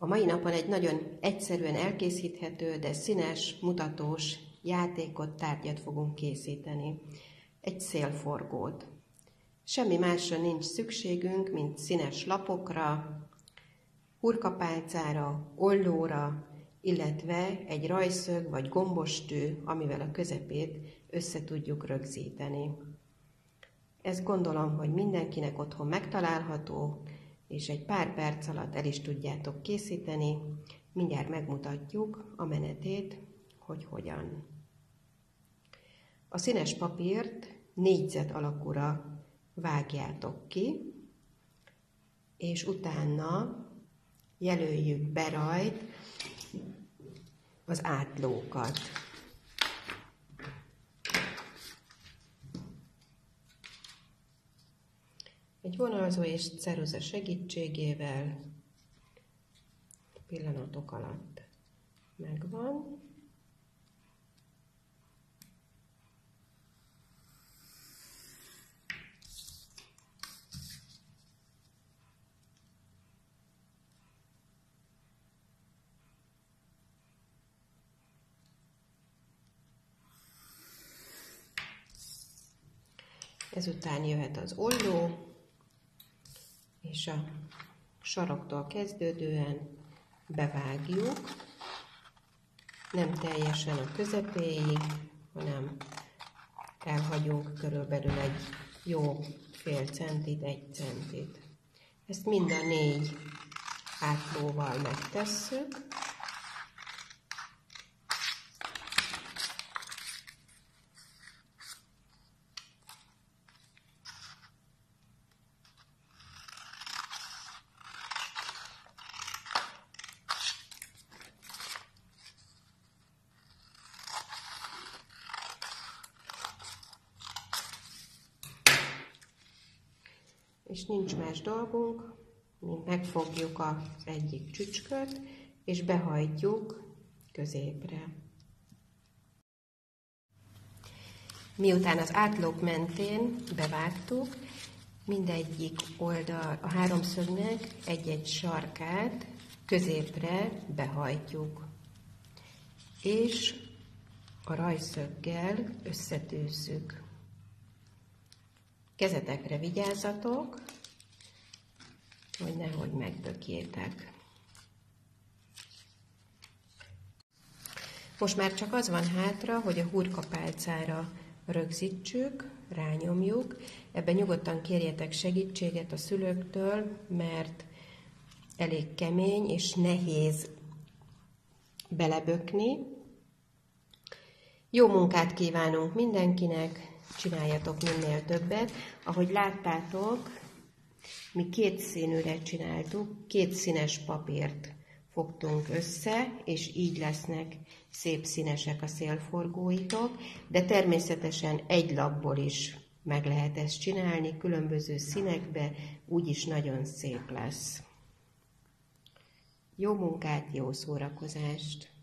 A mai napon egy nagyon egyszerűen elkészíthető, de színes, mutatós játékot, tárgyat fogunk készíteni. Egy szélforgót. Semmi másra nincs szükségünk, mint színes lapokra, hurkapálcára, ollóra, illetve egy rajszög vagy gombostű, amivel a közepét össze tudjuk rögzíteni. Ezt gondolom, hogy mindenkinek otthon megtalálható, és egy pár perc alatt el is tudjátok készíteni. Mindjárt megmutatjuk a menetét, hogy hogyan. A színes papírt négyzet alakúra vágjátok ki, és utána jelöljük be rajt az átlókat. Egy vonalzó és ceruza segítségével pillanatok alatt megvan. Ezután jöhet az olló, és a saroktól kezdődően bevágjuk, nem teljesen a közepéig, hanem elhagyunk körülbelül egy jó fél centit, egy centit. Ezt mind a négy átlóval megtesszük. És nincs más dolgunk, mint megfogjuk az egyik csücsköt, és behajtjuk középre. Miután az átlók mentén bevágtuk, mindegyik oldal a háromszögnek egy-egy sarkát középre behajtjuk, és a rajszöggel összetűzzük. Kezetekre vigyázzatok, hogy nehogy megbökjétek. Most már csak az van hátra, hogy a hurkapálcára rögzítsük, rányomjuk. Ebben nyugodtan kérjetek segítséget a szülőktől, mert elég kemény és nehéz belebökni. Jó munkát kívánunk mindenkinek, csináljatok minél többet. Ahogy láttátok, mi két színűre csináltuk, két színes papírt fogtunk össze, és így lesznek szép színesek a szélforgóitok, de természetesen egy lapból is meg lehet ezt csinálni, különböző színekbe, úgyis nagyon szép lesz. Jó munkát, jó szórakozást!